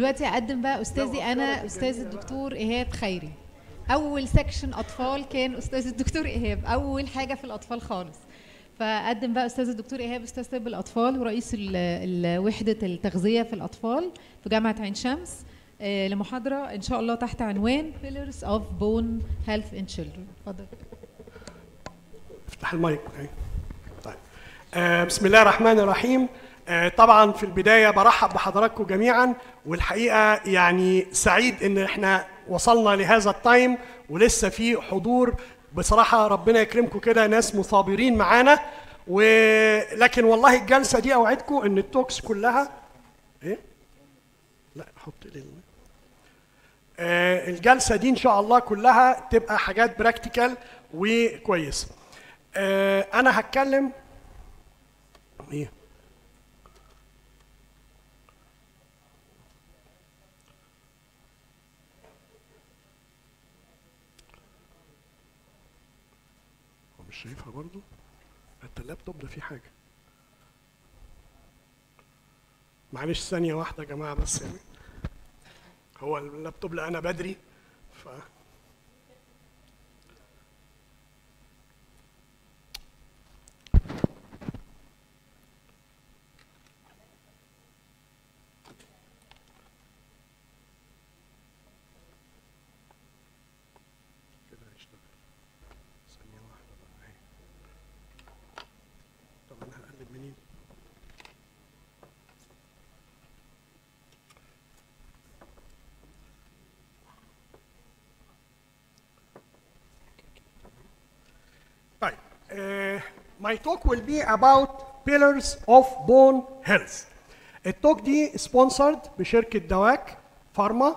دلوقتي أقدم بقى أستاذي أنا أستاذ الدكتور إيهاب خيري. أول section أطفال كان أستاذ الدكتور إيهاب. أول حاجة في الأطفال خالص. فقدم بقى أستاذ الدكتور إيهاب أستاذ طب الأطفال ورئيس وحدة التغذية في الأطفال في جامعة عين شمس آه، لمحاضرة إن شاء الله تحت عنوان Pillars of Bone Health in Children. اتفضل. أفتح المايك. طيب. آه بسم الله الرحمن الرحيم. طبعا في البداية برحب بحضراتكم جميعا والحقيقة يعني سعيد إن إحنا وصلنا لهذا ال time ولسه في حضور. بصراحة ربنا يكرمكم كده ناس مثابرين معانا. ولكن والله الجلسة دي أوعدكم إن ال talks كلها إيه؟ لا حط لي آه، الجلسة دي إن شاء الله كلها تبقى حاجات practical وكويسه آه، أنا هتكلم إيه؟ شايفها برضو. حتى اللابتوب ده فيه حاجة. معلش ثانية واحدة يا جماعة بس يعني هو اللابتوب لقانا بدري ف كده هيشتغل ثانية واحدة بقى اهي طب أنا هقلب منين؟ طيب uh, my talk will be about pillars of bone health. ال talk دي sponsored بشركة دواك Pharma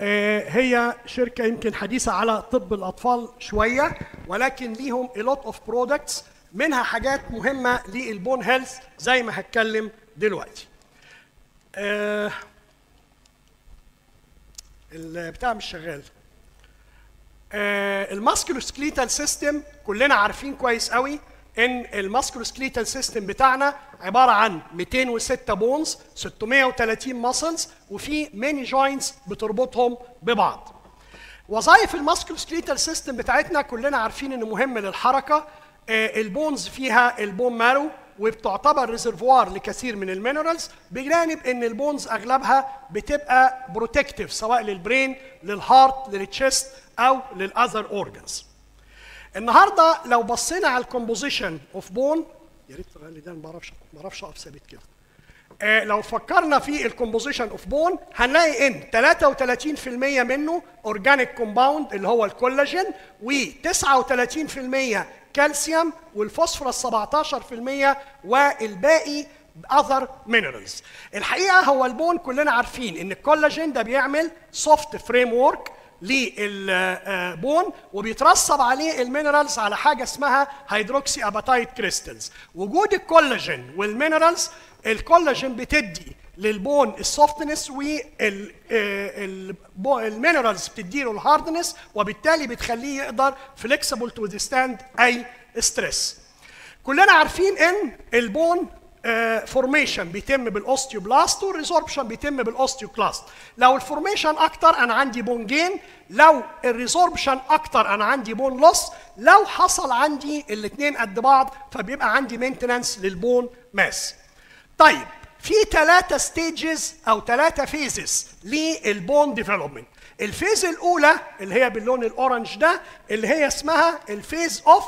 آه، هي شركة يمكن حديثة على طب الأطفال شوية ولكن ليهم a lot of products منها حاجات مهمة لل bone health زي ما هتكلم دلوقتي. آه، البتاع مش شغال. ال musculoskeletal system كلنا عارفين كويس قوي إن ال musculoskeletal system بتاعنا عبارة عن 206 bones 630 muscles وفي many joints بتربطهم ببعض. وظائف ال musculoskeletal system بتاعتنا كلنا عارفين إنه مهم للحركة. آه، ال bones فيها ال bone marrow وبتعتبر reservoir لكثير من ال minerals بجانب إن ال bones أغلبها بتبقى protective سواء لل brain لل heart لل chest أو لل other organs النهارده لو بصينا على ال composition of bone يا ريت تغلي ده ما بعرفش ما بعرفش أقف ثابت كده. آه، لو فكرنا في ال composition of bone هنلاقي إن 33% منه organic compound اللي هو الكولاجين و39% calcium والفوسفورس 17% والباقي other minerals الحقيقة هو ال bone كلنا عارفين إن الكولاجين ده بيعمل soft framework لل bone وبيترسب عليه ال minerals على حاجة اسمها hydroxyapatite crystals وجود ال collagen وال minerals ال collagen بتدي لل bone ال softness وال minerals بتديله ال hardness وبالتالي بتخليه يقدر flexible to withstand أي stress كلنا عارفين إن ال bone formation بيتم بال osteoblast وال resorption بيتم بال osteoclast لو ال formation أكتر أنا عندي bone gain لو ال resorption أكتر أنا عندي bone loss لو حصل عندي الاثنين قد بعض فبيبقى عندي maintenance لل bone mass طيب في ثلاثة stages أو ثلاثة phases لل bone development ال phase الأولى اللي هي باللون ال orange ده اللي هي اسمها ال phase of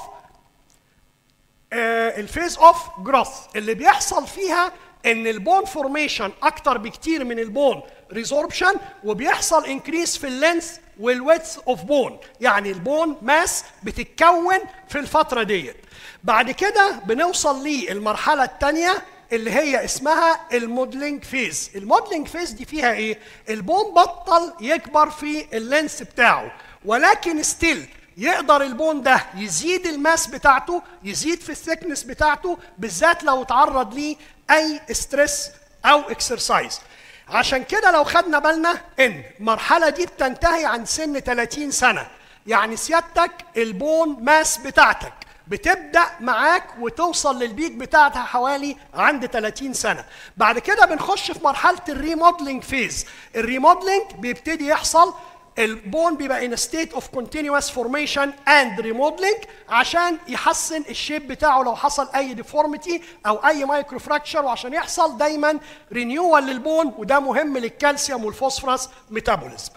ال phase of growth اللي بيحصل فيها إن ال bone formation أكتر بكتير من ال bone resorption وبيحصل increase في ال length وال width of bone. يعني ال bone mass بتتكون في الفترة ديت. بعد كده بنوصل للمرحلة الثانية اللي هي اسمها ال modeling phase. ال modeling phase دي فيها إيه؟ ال bone بطل يكبر في ال length بتاعه. ولكن still يقدر ال bone ده يزيد ال mass بتاعته يزيد في ال thickness بتاعته بالذات لو اتعرض ليه أي stress أو exercise عشان كده لو خدنا بالنا إن المرحلة دي بتنتهي عند سن 30 سنة. يعني سيادتك ال bone mass بتاعتك بتبدأ معاك وتوصل لل peak بتاعتها حوالي عند 30 سنة. بعد كده بنخش في مرحلة ال remodeling phase ال remodeling بيبتدي يحصل ال bone بيبقى a state of continuous formation and remodeling عشان يحسن ال shape بتاعه لو حصل أي deformity أو أي micro fracture وعشان يحصل دايما renewal لل bone وده مهم للكالسيوم والفوسفورس metabolism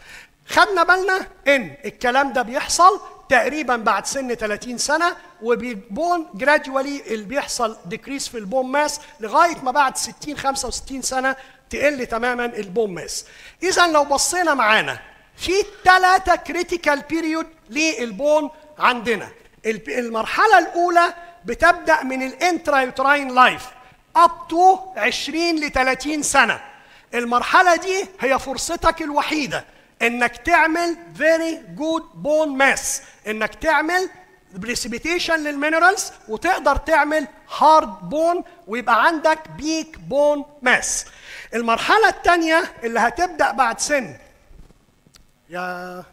خدنا بالنا إن الكلام ده بيحصل تقريبا بعد سن 30 سنة وبيبون gradually اللي بيحصل decrease في ال bone mass لغاية ما بعد 60 65 سنة تقل تماما ال bone mass اذا لو بصينا معانا في ثلاثة critical period لل bone عندنا. المرحلة الأولى بتبدأ من ال intrauterine life up to 20 ل 30 سنة. المرحلة دي هي فرصتك الوحيدة إنك تعمل very good bone mass إنك تعمل precipitation لل minerals وتقدر تعمل hard bone ويبقى عندك peak bone mass المرحلة الثانية اللي هتبدأ بعد سن يا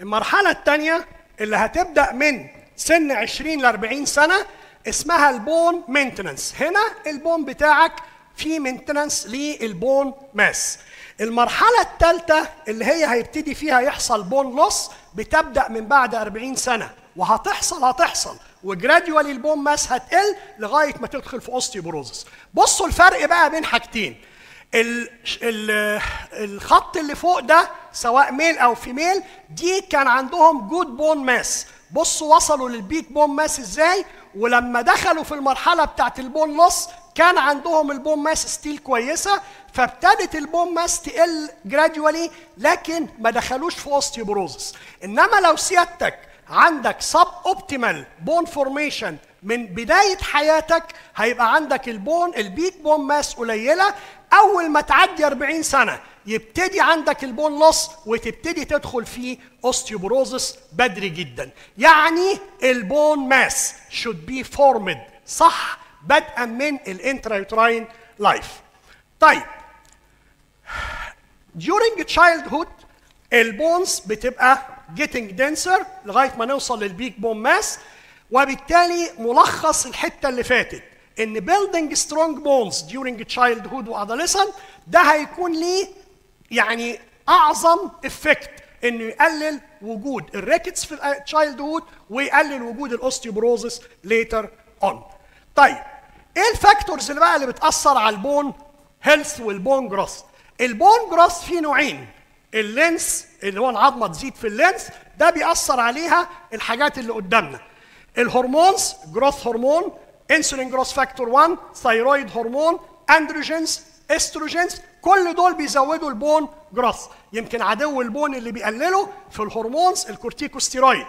المرحلة الثانية اللي هتبدأ من سن 20 ل 40 سنة اسمها ال bone maintenance هنا ال bone بتاعك في maintenance لل bone mass. المرحلة الثالثه اللي هي هيبتدي فيها يحصل bone loss بتبدأ من بعد 40 سنة وهتحصل هتحصل. و gradually ال bone mass هتقل لغاية ما تدخل في osteoporosis بصوا الفرق بقى بين حاجتين. ال الخط اللي فوق ده سواء male أو female دي كان عندهم good bone mass بصوا وصلوا لل peak bone mass إزاي؟ ولما دخلوا في المرحلة بتاعت ال bone loss كان عندهم ال bone mass still كويسة فابتدت ال bone mass تقل gradually لكن ما دخلوش في osteoporosis إنما لو سيادتك عندك sub optimal bone formation من بداية حياتك هيبقى عندك ال bone ال peak bone mass قليلة. أول ما تعدي 40 سنة يبتدي عندك ال bone loss وتبتدي تدخل في osteoporosis بدري جدا. يعني ال bone mass should be formed. صح؟ بدءا من ال intrauterine life طيب. During childhood ال bones بتبقى getting denser لغاية ما نوصل لل peak bone mass وبالتالي ملخص الحتة اللي فاتت إن building strong bones during childhood و adolescent ده هيكون ليه يعني أعظم effect إنه يقلل وجود ال rickets في ال childhood ويقلل وجود ال osteoporosis later on طيب. إيه ال factors اللي بقى اللي بتأثر على ال bone؟ health وال bone growth ال bone growth فيه نوعين. ال length اللي هو العظمة تزيد في ال length ده بيأثر عليها الحاجات اللي قدامنا. ال hormones growth hormone insulin growth factor 1 thyroid hormone androgens estrogens كل دول بيزودوا ال bone growth يمكن عدو ال bone اللي بيقلله في ال hormones ال corticosteroid.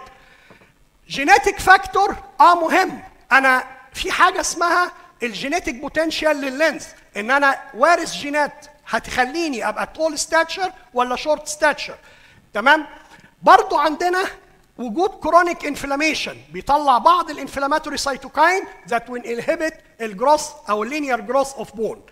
genetic factor آه مهم. أنا في حاجة اسمها ال genetic potential لل length إن أنا وارث جينات هتخليني أبقى tall stature ولا short stature تمام؟ برضو عندنا وجود chronic inflammation بيطلع بعض ال inflammatory cytokine that will inhibit ال growth أو ال linear growth of bone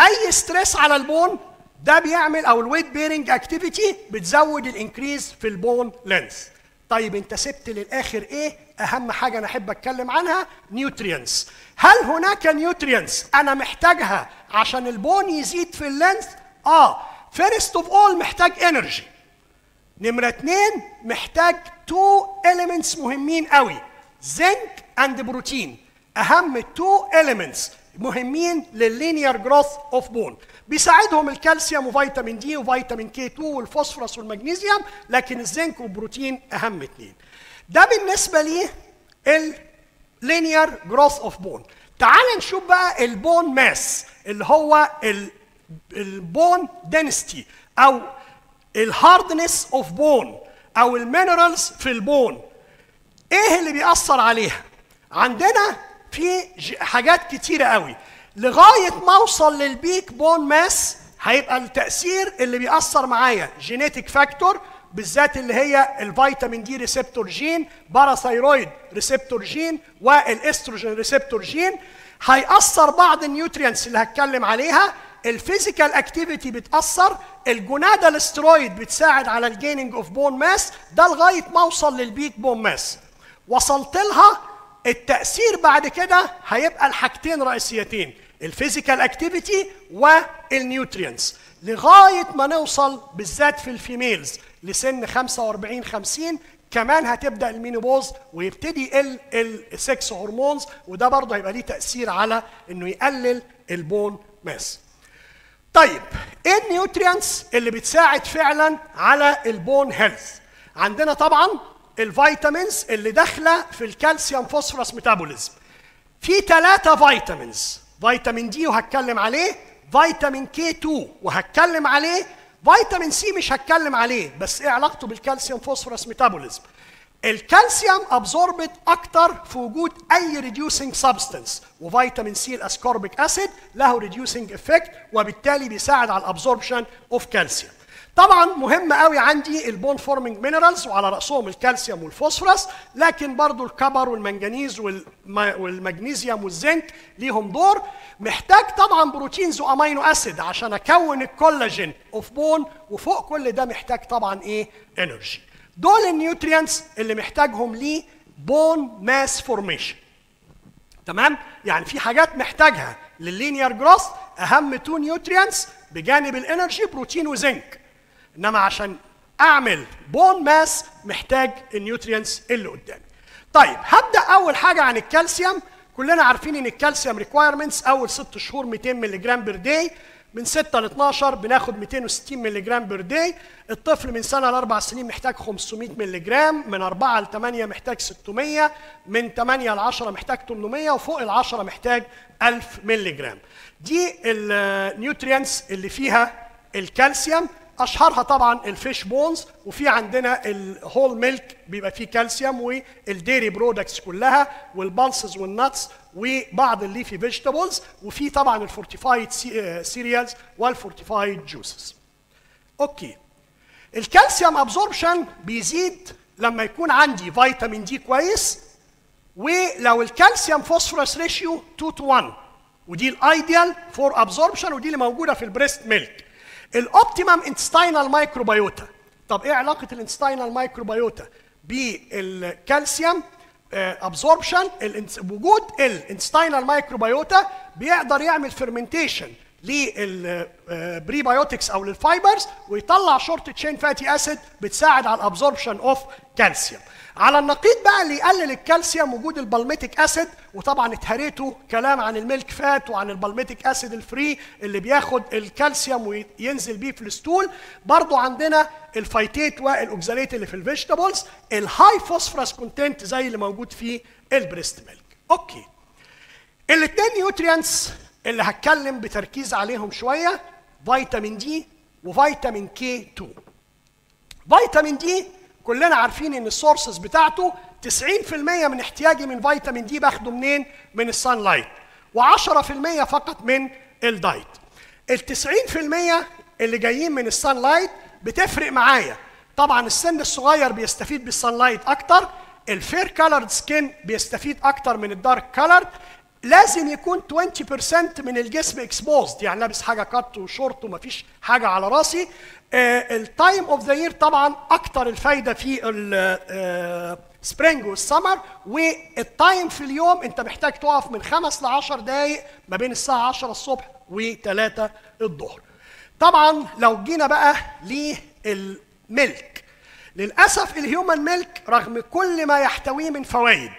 أي stress على ال bone ده بيعمل أو ال weight bearing activity بتزود ال increase في ال bone length طيب انت سبت للآخر إيه؟ أهم حاجة أنا أحب أتكلم عنها nutrients هل هناك nutrients أنا محتاجها عشان ال bone يزيد في ال length؟ آه. first of all محتاج energy نمرة اتنين محتاج two elements مهمين قوي zinc and protein أهم two elements. مهمين لل linear growth of bone بيساعدهم الكالسيوم وفيتامين دي وفيتامين K 2 والفوسفورس والمغنيسيوم لكن الزنك والبروتين أهم اتنين. ده بالنسبة لي ال linear growth of bone تعال نشوف بقى ال bone mass اللي هو ال bone density أو ال hardness of bone أو ال minerals في ال bone إيه اللي بيأثر عليها؟ عندنا في حاجات كتيرة قوي. لغاية ما أوصل لل peak bone mass هيبقى التأثير اللي بيأثر معايا genetic factor بالذات اللي هي ال vitamin D receptor gene parathyroid receptor gene وال estrogen receptor gene. هيأثر بعض ال nutrients اللي هتكلم عليها. ال physical activity بتأثر ال gonadal steroid بتساعد على ال gaining of bone mass ده لغاية ما أوصل لل peak bone mass. وصلت لها التأثير بعد كده هيبقى الحاجتين رئيسيتين ال physical activity وال nutrients لغاية ما نوصل بالذات في ال females لسن 45 50 كمان هتبدأ ال menopause ويبتدي يقل ال sex hormones وده برضه هيبقى ليه تأثير على إنه يقلل ال bone mass. طيب إيه ال nutrients اللي بتساعد فعلا على ال bone health؟ عندنا طبعا ال vitamins اللي داخلة في ال calcium phosphorus metabolism. في ثلاثة فيتامينز. فيتامين دي وهتكلم عليه فيتامين كي 2 وهتكلم عليه فيتامين سي مش هتكلم عليه بس إيه علاقته بال calcium phosphorus metabolism؟ الكالسيوم absorbed أكتر في وجود أي reducing substance وفيتامين سي ال ascorbic acid له reducing effect وبالتالي بيساعد على ال absorption of calcium طبعا مهم قوي عندي ال bone forming minerals وعلى رأسهم الكالسيوم والفوسفورس لكن برضو ال copper والمنجنيز والمغنيسيوم والزنك ليهم دور. محتاج طبعا proteins و amino acid عشان أكون ال collagen of bone وفوق كل ده محتاج طبعا إيه؟ energy دول ال nutrients اللي محتاجهم ليه bone mass formation تمام؟ يعني في حاجات محتاجها لل linear growth أهم two nutrients بجانب ال energy بروتين وزنك. إنما عشان أعمل bone mass محتاج ال nutrients اللي قدامي. طيب هبدأ أول حاجة عن الكالسيوم. كلنا عارفين إن ال calcium requirements أول ست شهور 200 مللي جرام per day من 6 ل 12 بناخد 260 مللي جرام per day الطفل من سنة لأربع سنين محتاج 500 مللي جرام من 4 ل 8 محتاج 600 من 8 ل 10 محتاج 800 وفوق ال 10 محتاج 1000 مللي جرام دي ال nutrients اللي فيها الكالسيوم. أشهرها طبعا ال fish bones وفي عندنا ال whole milk بيبقى فيه كالسيوم وال dairy products كلها وال pulses وال nuts وبعض ال leafy vegetables وفي طبعا ال fortified cereals وال fortified juices okay. ال calcium absorption بيزيد لما يكون عندي فيتامين دي كويس ولو ال calcium phosphorus ratio 2 to 1 ودي ال ideal for absorption ودي اللي موجودة في ال breast milk ال optimum intestinal microbiota. طب إيه علاقة ال intestinal microbiota؟ بال calcium absorption وجود ال intestinal microbiota بيقدر يعمل fermentation لل prebiotics أو لل fibers ويطلع short chain fatty acid بتساعد على ال absorption of calcium على النقيض بقى اللي يقلل الكالسيوم وجود ال palmitic acid وطبعا اتهريتوا كلام عن ال milk fat وعن ال palmitic acid ال free اللي بياخد الكالسيوم وينزل بيه في ال stool. برضو عندنا ال phytate وال oxalate اللي في ال vegetables ال high phosphorus content زي اللي موجود في ال breast milk. okay. الاثنين nutrients اللي هتكلم بتركيز عليهم شوية فيتامين دي وفيتامين كي 2 فيتامين دي كلنا عارفين إن ال sources بتاعته 90% من احتياجي من فيتامين دي باخده منين؟ من ال sunlight و10% فقط من ال diet. ال 90% اللي جايين من ال sunlight بتفرق معايا. طبعا السن الصغير بيستفيد بال sunlight أكتر، ال fair colored skin بيستفيد أكتر من ال dark colored، لازم يكون 20% من الجسم exposed يعني لابس حاجة cut و short ومفيش حاجة على راسي. ال time of the year طبعا أكتر الفايدة في ال spring وال summer وال time في اليوم أنت محتاج تقف من خمس ل 10 دقائق ما بين الساعة 10 الصبح و3 الظهر. طبعا لو جينا بقى لل milk للأسف ال human milk رغم كل ما يحتويه من فوائد.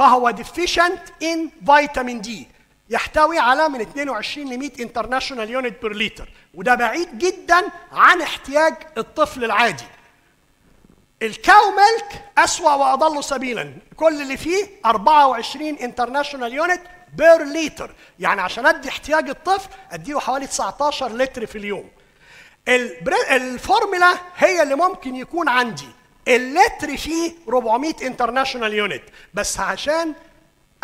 فهو deficient in فيتامين دي يحتوي على من 22 ل 100 international unit per liter وده بعيد جدا عن احتياج الطفل العادي. ال cow milk أسوأ وأضل سبيلا. كل اللي فيه 24 international unit per liter يعني عشان أدي احتياج الطفل اديله حوالي 19 لتر في اليوم. الفورمولا هي اللي ممكن يكون عندي. اللتر فيه 400 international unit بس عشان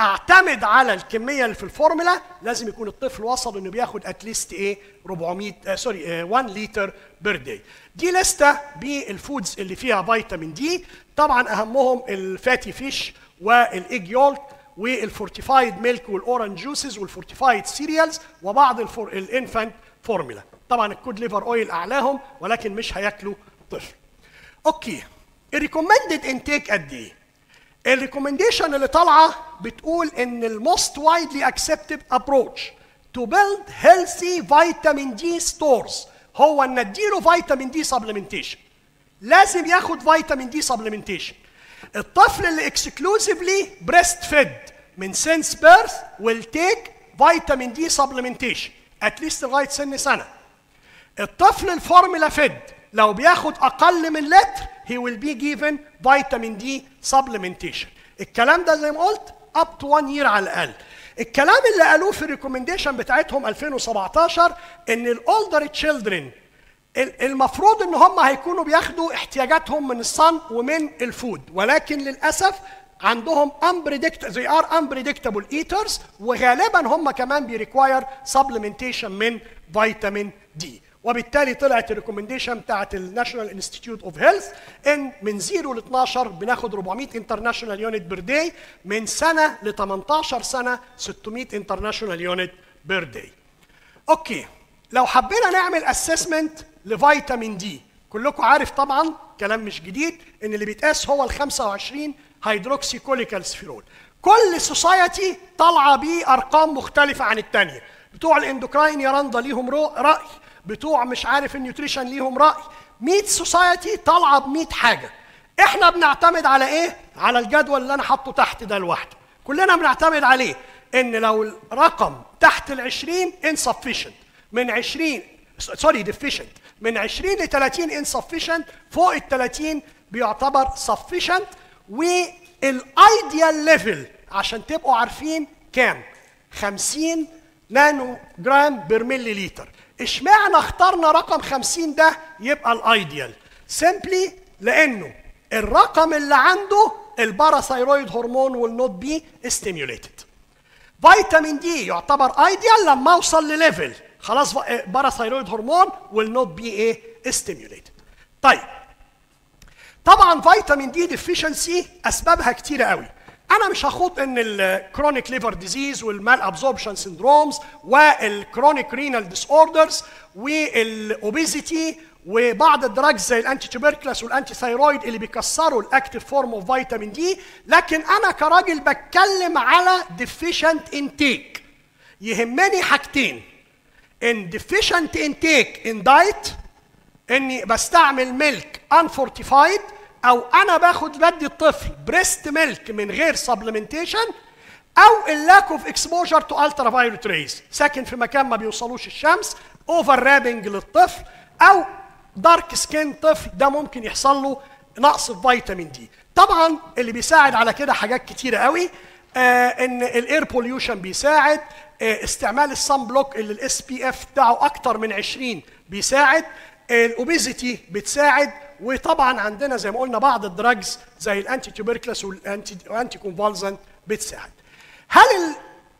أعتمد على الكمية اللي في الفورمولا لازم يكون الطفل وصل إنه بياخد at least إيه 400 آه sorry آه 1 liter per day دي لستة بال foods اللي فيها فيتامين دي طبعا أهمهم الفاتي فيش والايج يولت والفورتيفايد ميلك والاورنج جوسز والفورتيفايد سيريالز وبعض ال infant formula طبعا ال cod liver oil أعلاهم ولكن مش هياكلوا طفل. okay. ال recommended intake قد إيه ال recommendation اللي طالعة بتقول إن ال most widely accepted approach to build healthy vitamin D stores هو إن اديله vitamin D supplementation لازم ياخد vitamin D supplementation الطفل اللي exclusively breast fed من since birth will take vitamin D supplementation at least لغايه سن سنه الطفل ال formula fed لو بياخد أقل من لتر he will be given vitamin D supplementation. الكلام ده زي ما قلت up to one year على الأقل. الكلام اللي قالوه في ال recommendation بتاعتهم 2017 إن ال older children المفروض إن هم هيكونوا بياخدوا احتياجاتهم من ال sun ومن ال food ولكن للأسف عندهم unpredictable they are unpredictable eaters وغالبا هم كمان بي require supplementation من فيتامين دي وبالتالي طلعت ال recommendation بتاعت ال National Institute of Health إن من 0 ل 12 بناخد 400 international unit per day من سنة ل 18 سنة 600 international unit per day. okay لو حبينا نعمل assessment ل vitamin D كلكم عارف طبعا كلام مش جديد إن اللي بيتقاس هو ال 25 hydroxycholecalciferol كل society طالعة بيه أرقام مختلفة عن الثانية بتوع ال endocrine يا رندا ليهم رأي. بتوع مش عارف ال nutrition ليهم رأي. 100 society طالعة ب 100 حاجة. إحنا بنعتمد على إيه؟ على الجدول اللي أنا حاطه تحت ده لوحده. كلنا بنعتمد عليه إن لو الرقم تحت ال 20 insufficient من 20 sorry deficient من 20 ل 30 insufficient فوق ال 30 بيعتبر sufficient. وال ideal level عشان تبقوا عارفين كام؟ 50 نانو جرام ملي لتر اشمعنى اخترنا رقم 50 ده يبقى ال ideal؟ simply لأنه الرقم اللي عنده ال parathyroid hormone will not be stimulated vitamin D يعتبر ideal لما اوصل لل level. خلاص parathyroid hormone will not be إيه؟ stimulated طيب. طبعا vitamin D deficiency أسبابها كتيرة قوي. أنا مش هخوض إن ال chronic liver disease وال malabsorption syndromes وال chronic renal disorders وال obesity وبعض ال drugs زي ال anti tuberculous وال anti thyroid اللي بيكسروا ال active form of vitamin D لكن أنا كراجل بتكلم على deficient intake. يهمني حاجتين. إن deficient intake in diet إني بستعمل milk unfortified أو أنا باخد بدي الطفل breast milk من غير supplementation أو ال lack of exposure to ultraviolet rays ساكن في مكان ما بيوصلوش الشمس over wrapping للطفل أو dark skin طفل. ده ممكن يحصل له نقص في فيتامين دي طبعا اللي بيساعد على كده حاجات كتيرة قوي آه إن ال air pollution بيساعد آه استعمال ال sun block اللي ال SPF بتاعه أكتر من 20 بيساعد ال obesity بتساعد وطبعا عندنا زي ما قلنا بعض ال drugs زي ال anti tuberculous وال anti anticonvulsant بتساعد. هل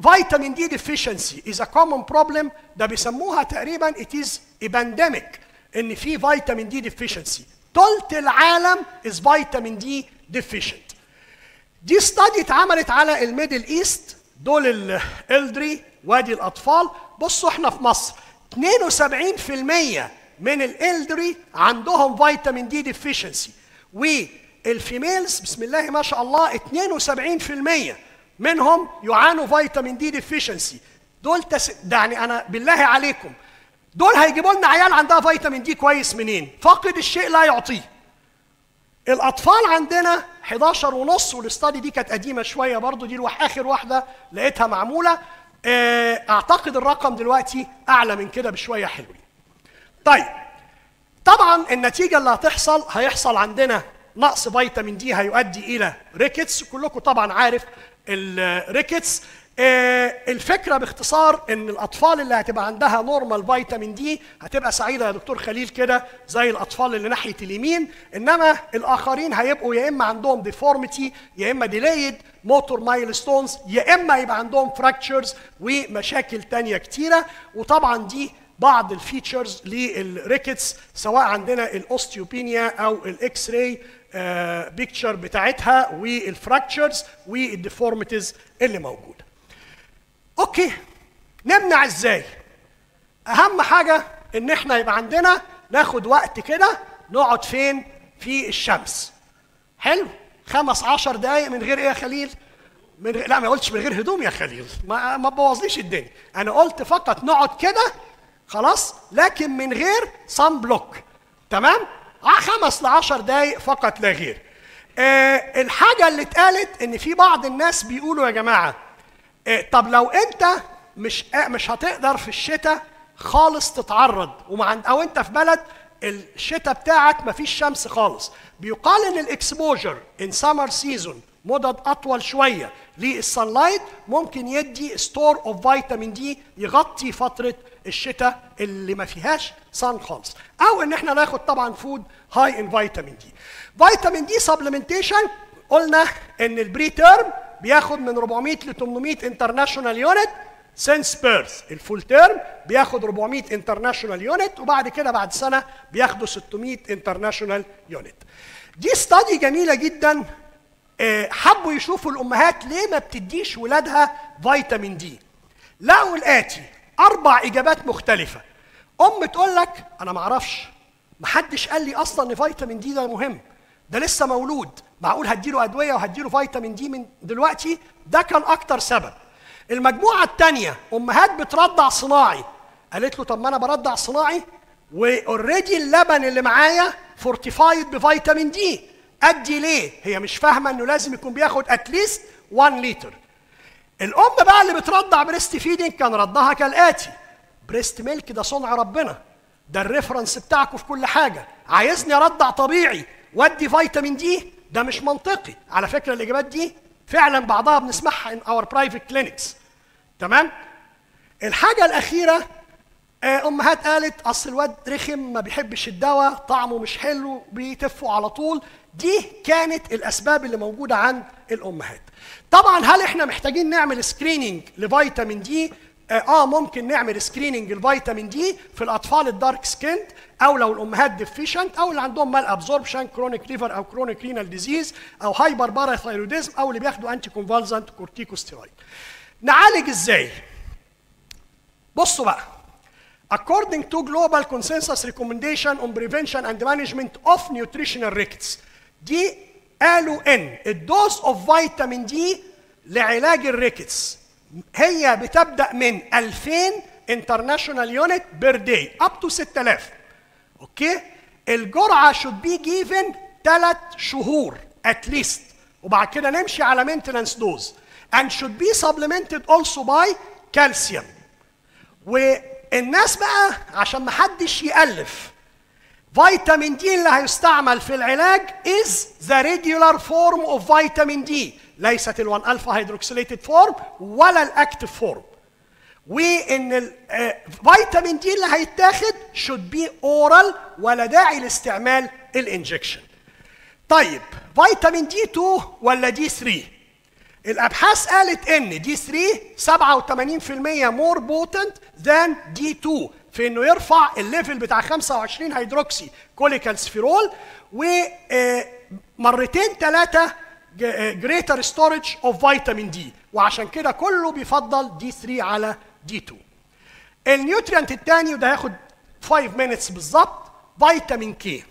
ال vitamin D deficiency is a common problem ده بيسموها تقريبا it is pandemic إن في vitamin D deficiency ثلث العالم is vitamin D deficient دي study اتعملت على ال Middle East دول ال elderly وادي الأطفال. بصوا إحنا في مصر 72% من ال elderly عندهم vitamin D deficiency وال females بسم الله ما شاء الله 72% منهم يعانوا vitamin D deficiency دول تس... يعني أنا بالله عليكم دول هيجيبوا لنا عيال عندها فيتامين دي كويس منين؟ فاقد الشيء لا يعطيه. الأطفال عندنا 11 ونص وال study دي كانت قديمة شوية برضو دي آخر واحدة لقيتها معمولة أعتقد الرقم دلوقتي أعلى من كده بشوية حلوين. طيب طبعا النتيجة اللي هتحصل هيحصل عندنا نقص فيتامين دي هيؤدي إلى rickets كلكم طبعا عارف ال rickets الفكرة باختصار إن الأطفال اللي هتبقى عندها normal vitamin D هتبقى سعيدة يا دكتور خليل كده زي الأطفال اللي ناحية اليمين. إنما الآخرين هيبقوا يا إما عندهم deformity يا إما delayed motor milestones يا إما يبقى عندهم fractures ومشاكل تانية كتيرة. وطبعا دي بعض ال features لل rickets سواء عندنا ال osteopenia أو ال X-ray picture بتاعتها وال fractures وال deformities اللي موجودة. okay نمنع إزاي؟ اهم حاجة ان إحنا يبقى عندنا ناخد وقت كده نقعد فين؟ في الشمس. حلو؟ خمس عشر دقايق من غير إيه يا خليل؟ من غير لا ما قلتش من غير هدوم يا خليل. ما ما تبوظليش الدنيا. أنا قلت فقط نقعد كده خلاص؟ لكن من غير صن بلوك تمام خمس ل 10 دقايق فقط لا غير. آه الحاجة اللي اتقالت إن في بعض الناس بيقولوا يا جماعة آه طب لو أنت مش آه مش هتقدر في الشتاء خالص تتعرض ومع أو أنت في بلد الشتاء بتاعك مفيش شمس خالص بيقال ان ال exposure in summer season مدد أطول شوية لل sunlight ممكن يدي store of vitamin D يغطي فترة الشتاء اللي ما فيهاش sun خالص. أو إن إحنا ناخد طبعا food high in vitamin D vitamin D supplementation قلنا إن ال preterm بياخد من 400 ل 800 international unit since birth ال full term بياخد 400 international unit وبعد كده بعد سنة بياخدوا 600 international unit دي study جميلة جدا. حبوا يشوفوا الأمهات ليه ما بتديش ولادها فيتامين دي لقوا الاتي أربع إجابات مختلفة. أم تقول لك أنا ما أعرفش. ما حدش قال لي أصلا إن فيتامين دي ده مهم. ده لسه مولود. معقول هديله أدوية وهديله فيتامين دي من دلوقتي؟ ده كان أكتر سبب. المجموعة الثانية أمهات بترضع صناعي. قالت له طب ما أنا برضع صناعي. و already اللبن اللي معايا fortified بفيتامين دي. أدي ليه؟ هي مش فاهمة إنه لازم يكون بياخد at least 1 لتر الأم بقى اللي بترضع breast feeding كان ردها كالآتي. breast milk ده صنع ربنا. ده ال reference بتاعكم في كل حاجة. عايزني أرضع طبيعي. وادي vitamin D ده مش منطقي. على فكرة الإجابات دي فعلا بعضها بنسمعها in our private clinics تمام؟ الحاجة الأخيرة أمهات قالت أصل الواد رخم ما بيحبش الدواء طعمه مش حلو بيتفوا على طول. دي كانت الأسباب اللي موجودة عند الأمهات. طبعا هل إحنا محتاجين نعمل screening ل vitamin D؟ آه ممكن نعمل screening ال vitamin D في الأطفال ال dark skinned أو لو الأمهات deficient أو اللي عندهم malabsorption chronic liver أو chronic renal disease أو hyperparathyroidism أو اللي بياخدوا anticonvulsant corticosteroid نعالج إزاي؟ بصوا بقى. According to global consensus recommendation on prevention and management of nutritional rickets دي قالوا ان ال dose of vitamin D لعلاج ال rickets. هي بتبدأ من 2000 international unit per day up to 6000 okay الجرعه should be given ثلاث شهور least. وبعد كده نمشي على maintenance dose. And should be supplemented also by calcium. والناس بقى عشان ما حدش يألف vitamin D اللي هيستعمل في العلاج is the regular form of vitamin D. ليست ال 1 alpha hydroxylated form ولا ال active form وإن ال vitamin D اللي هيتاخد should be oral ولا داعي لاستعمال ال injection. طيب vitamin D 2 ولا D 3 الأبحاث قالت إن D 3 87% more potent than D 2 في إنه يرفع ال level بتاع 25 hydroxycholecalciferol ومرتين ثلاثة greater storage of vitamin D وعشان كده كله بيفضل D 3 على D 2 ال nutrient الثاني وده هياخد 5 minutes بالظبط vitamin K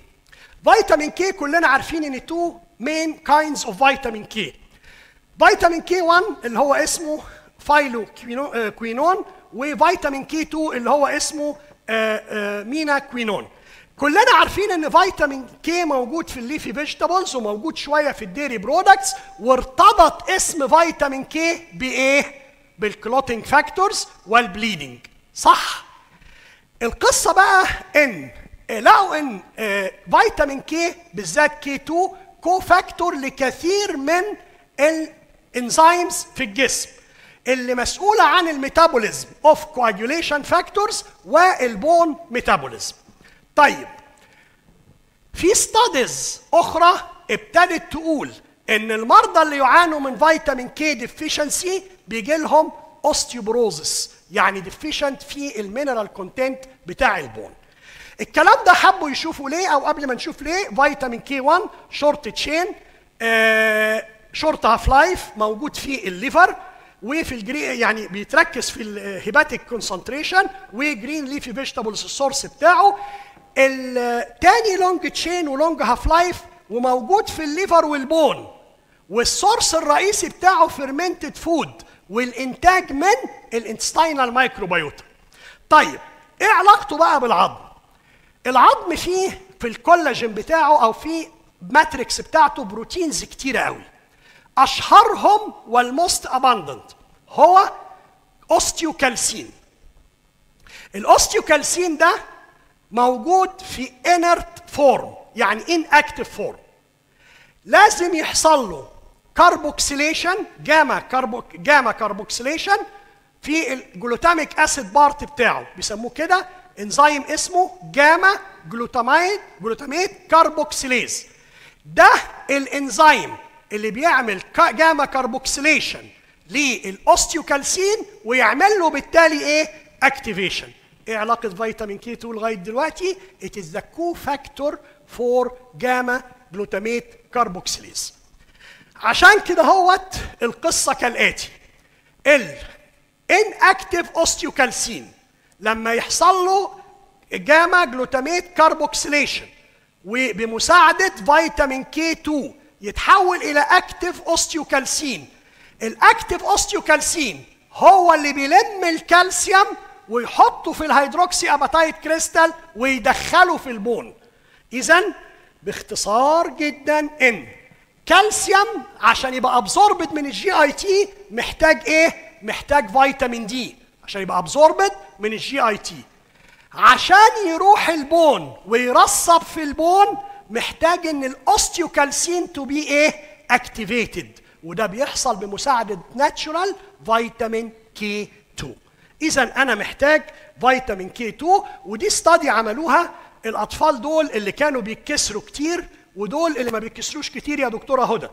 vitamin K كلنا عارفين إن 2 main kinds of vitamin K vitamin K 1 اللي هو اسمه phylloquinone و vitamin K 2 اللي هو اسمه menaquinone كلنا عارفين إن vitamin K موجود في ال leafy vegetables وموجود شوية في ال dairy products وارتبط اسم vitamin K بإيه؟ بال clotting factors وال bleeding صح؟ القصة بقى إن لقوا إن vitamin K بالذات K 2 cofactor لكثير من ال enzymes في الجسم اللي مسؤوله عن ال metabolism of coagulation factors وال bone metabolism. طيب في studies أخرى ابتدت تقول إن المرضى اللي يعانوا من vitamin K deficiency بيجي لهم osteoporosis يعني deficient في ال mineral content بتاع ال bone. الكلام ده حبوا يشوفوا ليه أو قبل ما نشوف ليه vitamin K 1 short chain short half life موجود في ال liver وفي الجري يعني بيتركز في ال hepatic concentration و green leafy vegetables ال source بتاعه. التاني long chain و long half life وموجود في ال liver وال bone. وال source الرئيسي بتاعه fermented food والإنتاج من ال intestinal microbiota طيب إيه علاقته بقى بالعظم؟ العظم فيه في الكولاجين بتاعه أو في matrix بتاعته proteins كتيرة قوي. أشهرهم وال most abundant هو osteocalcin. ال osteocalcin ده موجود في inert form يعني inactive form لازم يحصل له carboxylation gamma carbo gamma carboxylation في ال glutamic acid part بتاعه. بيسموه كده انزيم اسمه gamma glutamid glutamate carboxylase ده الانزيم اللي بيعمل gamma carboxylation لل osteocalcin ويعمل له بالتالي إيه؟ activation إيه علاقة vitamin K 2 لغاية دلوقتي؟ It is the cofactor for gamma glutamate carboxylase. عشان كده هوت القصة كالآتي. ال inactive osteocalcin لما يحصل له gamma glutamate carboxylation وبمساعدة vitamin K 2 يتحول إلى active osteocalcin ال active osteocalcin هو اللي بيلم الكالسيوم ويحطه في ال hydroxyapatite crystal ويدخله في ال bone. اذا باختصار جدا إن كالسيوم عشان يبقى absorbed من ال GIT محتاج إيه؟ محتاج vitamin D عشان يبقى absorbed من ال GIT عشان يروح ال bone ويرصب في ال bone محتاج إن ال osteocalcin to be إيه؟ activated وده بيحصل بمساعدة natural vitamin K 2 اذا أنا محتاج vitamin K 2 ودي study عملوها الأطفال دول اللي كانوا بيتكسروا كتير ودول اللي ما بيتكسروش كتير يا دكتورة هدى.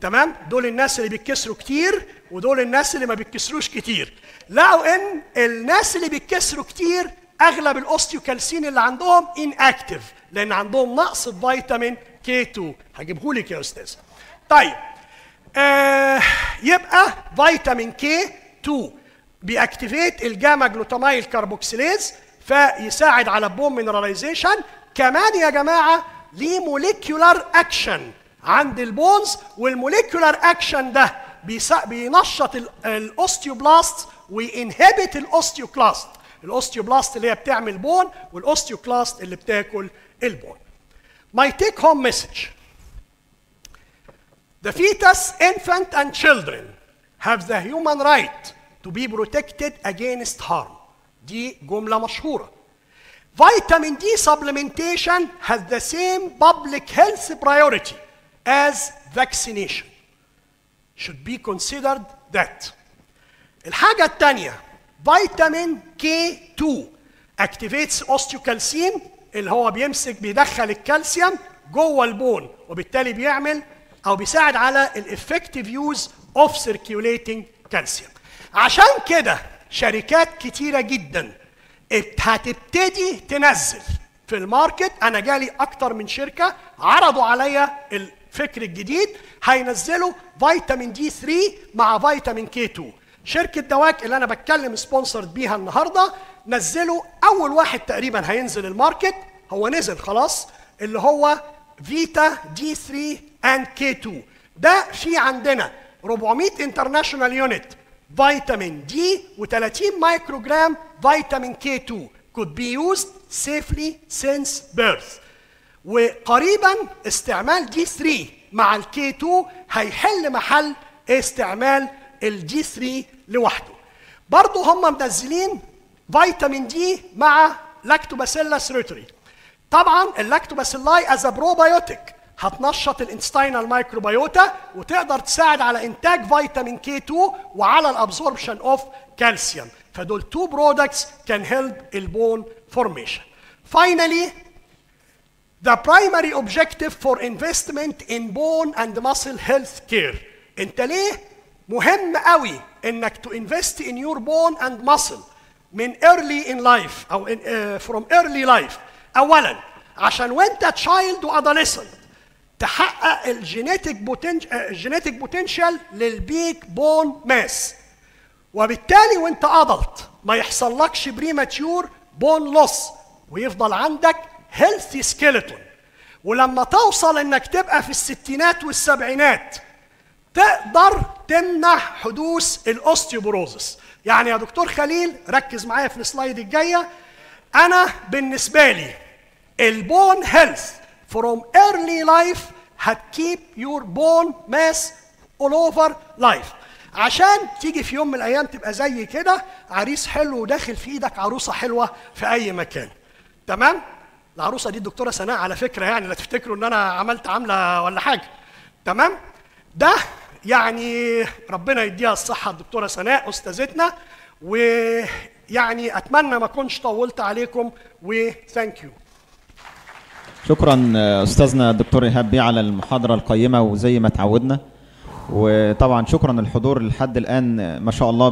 تمام؟ دول الناس اللي بيتكسروا كتير ودول الناس اللي ما بيتكسروش كتير. لقوا إن الناس اللي بيتكسروا كتير أغلب ال osteocalcin اللي عندهم inactive لأن عندهم نقص فيتامين K 2 هجيبه لك يا أستاذ. طيب آه يبقى فيتامين K 2 بي activate ال gamma glutamyl carboxylase فيساعد على ال bone mineralization كمان يا جماعة ليه molecular action عند ال bones وال molecular action ده بينشط الاوستيوبلاست وينهبت الاوستيوكلاست الاوستيوبلاست اللي هي بتعمل bone وال osteoclast اللي بتاكل البون My take home message The fetus, infant and children have the human right to be protected against harm دي جملة مشهورة Vitamin D supplementation has the same public health priority as vaccination should be considered that الحاجة الثانية فيتامين كي 2 activates osteocalcine اللي هو بيمسك بيدخل الكالسيوم جوه ال bone وبالتالي بيعمل أو بيساعد على ال effective use of circulating calcium عشان كده شركات كتيرة جدا هتبتدي تنزل في الماركت. أنا جالي أكتر من شركة عرضوا عليا الفكر الجديد هينزلوا فيتامين D 3 مع فيتامين K 2 شركة دواك اللي أنا بتكلم sponsored بيها النهارده نزلوا أول واحد تقريبا هينزل الماركت هو نزل خلاص اللي هو Vita D 3 and K 2 ده في عندنا 400 international unit فيتامين D و30 مايكرو جرام فيتامين K 2 could be used safely since birth. وقريبا استعمال D 3 مع ال K 2 هيحل محل استعمال ال D 3 لوحده. برضه هم منزلين فيتامين D مع Lactobacillus reuteri طبعا ال Lactobacilli as probiotic هتنشط ال intestinal microbiota وتقدر تساعد على إنتاج فيتامين K 2 وعلى ال absorption of calcium فدول two products can help ال bone formation finally the primary objective for investment in bone and muscle health care. انت ليه مهم قوي إنك to invest in your bone and muscle من early in life أو in, uh, from early life. اولا عشان وانت child و adolescent تحقق ال genetic ال genetic potential لل peak bone mass وبالتالي وانت adult ما يحصلكش premature bone loss ويفضل عندك healthy skeleton ولما توصل إنك تبقى في الستينات والسبعينات تقدر تمنع حدوث ال osteoporosis يعني يا دكتور خليل ركز معايا في ال slide الجاية. أنا بالنسبة لي البون هيلث from early life هتكيب your bone mass all over life. عشان تيجي في يوم من الأيام تبقى زي كده عريس حلو وداخل في إيدك عروسة حلوة في أي مكان. تمام؟ العروسة دي الدكتورة سناء على فكرة يعني لا تفتكروا إن أنا عملت عامله ولا حاجة. تمام؟ ده يعني ربنا يديها الصحة الدكتوره سناء أستاذتنا ويعني أتمنى ما أكونش طولت عليكم وثانك يو شكرا أستاذنا الدكتور إيهاب بيه على المحاضرة القيمة وزي ما تعودنا. وطبعا شكرا الحضور لحد الآن ما شاء الله